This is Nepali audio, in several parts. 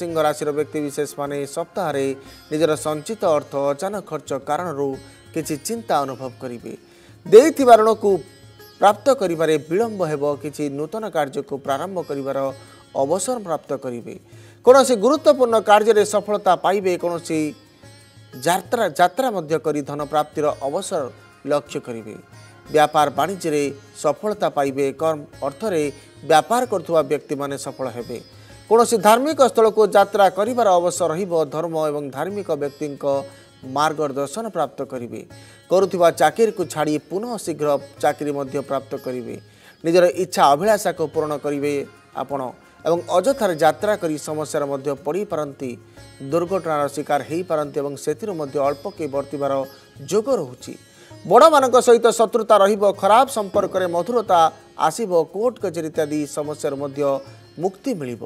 সিংহ রাশির ব্যক্তিবিশেষ মানে সপ্তাহে নিজের সঞ্চিত অর্থ অচানক খরচ কারণর কিছু চিন্তা অনুভব করবে ଦେଇଥିବା ଋଣକୁ ପ୍ରାପ୍ତ କରିବାରେ ବିଳମ୍ବ ହେବ କିଛି ନୂତନ କାର୍ଯ୍ୟକୁ ପ୍ରାରମ୍ଭ କରିବାର ଅବସର ପ୍ରାପ୍ତ କରିବେ କୌଣସି ଗୁରୁତ୍ୱପୂର୍ଣ୍ଣ କାର୍ଯ୍ୟରେ ସଫଳତା ପାଇବେ କୌଣସି ଯାତ୍ରା ଯାତ୍ରା ମଧ୍ୟ କରି ଧନ ପ୍ରାପ୍ତିର ଅବସର ଲକ୍ଷ୍ୟ କରିବେ ବ୍ୟାପାର ବାଣିଜ୍ୟରେ ସଫଳତା ପାଇବେ କମ୍ ଅର୍ଥରେ ବ୍ୟାପାର କରୁଥିବା ବ୍ୟକ୍ତିମାନେ ସଫଳ ହେବେ କୌଣସି ଧାର୍ମିକ ସ୍ଥଳକୁ ଯାତ୍ରା କରିବାର ଅବସର ରହିବ ଧର୍ମ ଏବଂ ଧାର୍ମିକ ବ୍ୟକ୍ତିଙ୍କ ମାର୍ଗଦର୍ଶନ ପ୍ରାପ୍ତ କରିବେ କରୁଥିବା ଚାକିରିକୁ ଛାଡ଼ି ପୁନଃ ଶୀଘ୍ର ଚାକିରି ମଧ୍ୟ ପ୍ରାପ୍ତ କରିବେ ନିଜର ଇଚ୍ଛା ଅଭିଳାଷାକୁ ପୂରଣ କରିବେ ଆପଣ ଏବଂ ଅଯଥାରେ ଯାତ୍ରା କରି ସମସ୍ୟାରେ ମଧ୍ୟ ପଡ଼ିପାରନ୍ତି ଦୁର୍ଘଟଣାର ଶିକାର ହୋଇପାରନ୍ତି ଏବଂ ସେଥିରୁ ମଧ୍ୟ ଅଳ୍ପକେ ବର୍ତ୍ତିବାର ଯୋଗ ରହୁଛି ବଡ଼ମାନଙ୍କ ସହିତ ଶତ୍ରୁତା ରହିବ ଖରାପ ସମ୍ପର୍କରେ ମଧୁରତା ଆସିବ କୋର୍ଟ କଚେରୀ ଇତ୍ୟାଦି ସମସ୍ୟାରୁ ମଧ୍ୟ ମୁକ୍ତି ମିଳିବ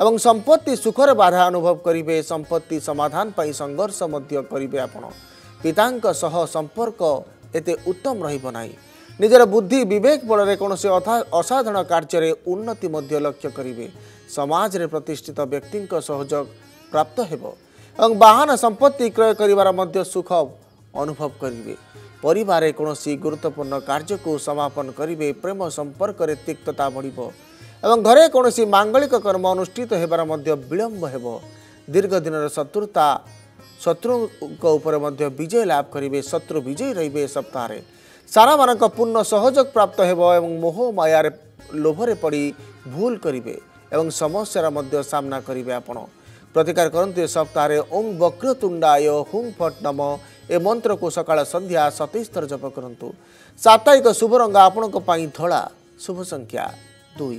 एवं सम्पत्ति सुखर बाधा अनुभव करिवे, सम्पत्ति समर्ष पिताह संपर्क एक्त उत्तम रहेक बलर कसै असाधारण कार्यन्नति लक्ष्य समाज समे प्रतिष्ठित व्यक्तिको सहयोग प्राप्त हेर्नु बाहन संपत्ति क्रय गरे परिवार कनौसरी गुरुत्वपूर्ण को समापन गरे प्रेम सम्पर्क तिक्तता बढ्यो ए घर कसै माङ्गलिक कर्म अनुष्ठित हवारलम्ब हो दीर्घदिन शत्रुता शत्रुको उप विजय लाभ गरे शत्रु विजयी रहे सप्ताहले सान पूर्ण सहयोग प्राप्त हो मोहमयार लोभले पढि भुल गरे समस्यार सामनाति सप्ताहले ओ वक्रुडाय हुङ फट नम ए मन्त्रको सकाल सन्ध्या सतैस्तर जप कि साप्ताहिक शुभ रङ आपण्डा शुभसङ्ख्या दुई